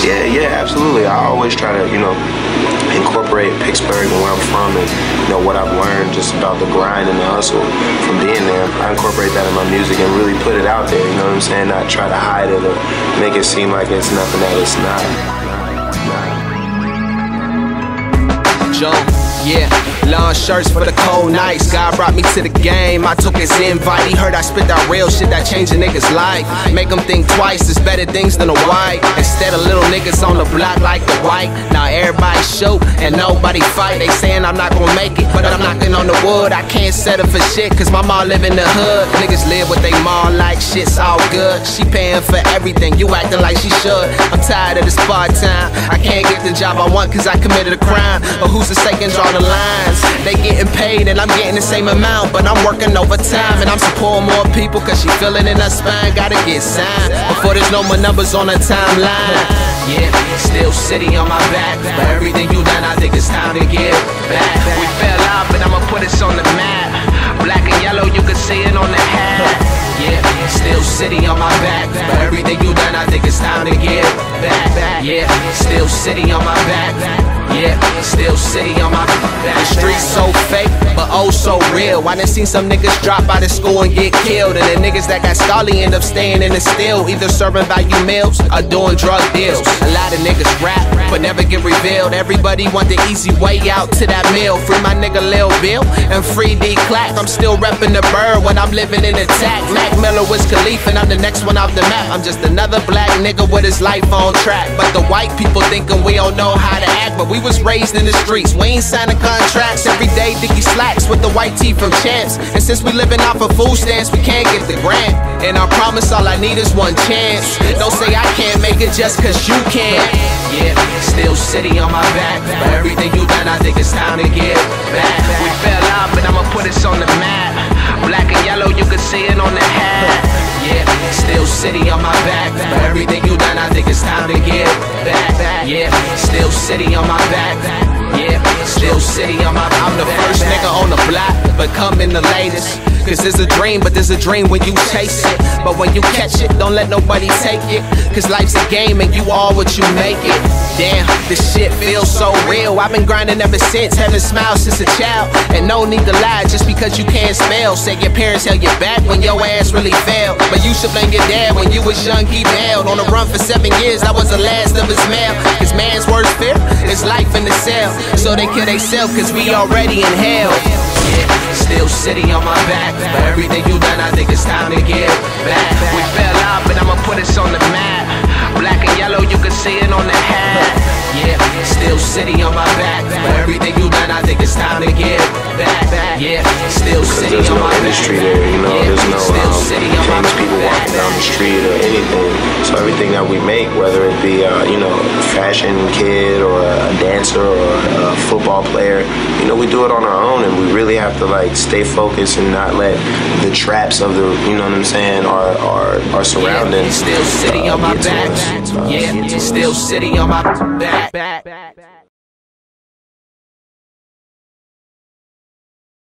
Yeah, yeah, absolutely. I always try to, you know, incorporate Pittsburgh and where I'm from and you know what I've learned just about the grind and the hustle from being there. I incorporate that in my music and really put it out there, you know what I'm saying? Not try to hide it or make it seem like it's nothing that it's not. Joe. Yeah, long shirts for the cold nights. God brought me to the game. I took his invite. He heard I spit that real shit that changed a nigga's life. Make them think twice. It's better things than a white. Instead of little niggas on the block like the white. Now everybody shoot and nobody fight. They saying I'm not gonna make it, but I'm knocking on the wood. I can't settle for shit, cause my mom live in the hood. Niggas live with they mom like shit's all good. She paying for everything, you acting like she should. I'm tired of this part time. I can't the job I want cause I committed a crime. But who's to say can draw the lines. They getting paid and I'm getting the same amount, but I'm working overtime and I'm supporting more people cause she feeling in her spine. Gotta get signed before there's no more numbers on the timeline. Yeah, still sitting on my back, but everything you done, I think it's time to give back. We fell out, but I'ma put us on the map. Black and yellow, you can see it on the hat. Yeah, still sitting on my back, but everything you done, I think it's time to give. Yeah, still sitting on my back. Yeah, Steel City on my back. The streets so fake, oh so real. I done seen some niggas drop out of school and get killed. And the niggas that got scully end up staying in the still, either serving value meals or doing drug deals. A lot of niggas rap, but never get revealed. Everybody want the easy way out to that meal. Free my nigga Lil Bill and free D Clack. I'm still repping the Burgh when I'm living in the tack. Mac Miller Wiz Khalifa and I'm the next one off the map. I'm just another black nigga with his life on track. But the white people thinking we don't know how to act, but we was raised in the streets. We ain't signing contracts. Every day Dicky slacks with the white tee from champs. And since we living off of food stamps, we can't get the grant. And I promise all I need is one chance. Don't say I can't make it just cause you can't. Yeah, Steel City on my back. For everything you done, I think it's time to get back. We fell out, but I'ma put us on the map. Black and yellow, you can see it on the hat. Yeah, Steel City on my back. For everything you done, I think it's time to get back. Yeah, Steel City on my back. Steel City my I'm the first nigga on the block, but coming the latest. Cause it's a dream, but there's a dream when you chase it. But when you catch it, don't let nobody take it. Cause life's a game and you are what you make it. Damn, this shit feels so real. I've been grinding ever since, having smiles since a child. And no need to lie just because you can't spell. Say your parents held you back when your ass really failed. But you should blame your dad when you was young, he bailed. On the run for seven years, I was the last of his mail. His man's worst fear is life in the cell. So they kill themselves cause we already in hell. Yeah, still sitting on my back. For everything you done, I think it's time to give back. We fell out, but I'ma put us on the map. Black and yellow, you can see it on the hat. Yeah, still sitting on my back. For everything you done, I think it's time to give back. Yeah, still sitting there's on no my industry back. there, you know. Yeah, There's no still um, sitting on my famous people back. walking down the street or anything. So everything that we make, whether it be uh, you know fashion kid or a dancer or a football player, you know we do it on our own, and we really have to like stay focused and not let the traps of the you know what I'm saying our our, our Yeah, surroundings still sitting uh, on my get to back. us. Uh, Yeah, get to us. still sitting on my back.